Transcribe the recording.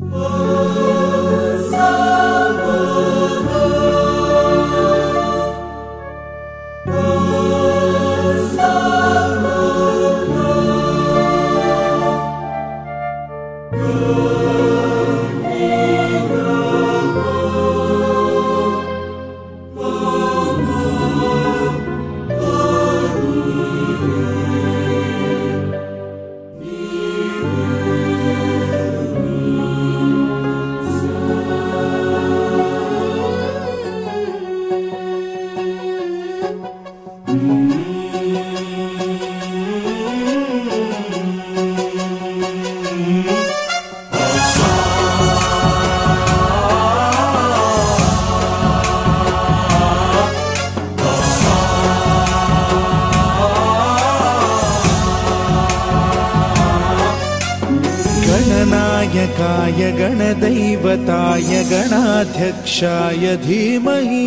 我。गणनायकाय गणदैवताय गणाध्यक्षाय धीमहि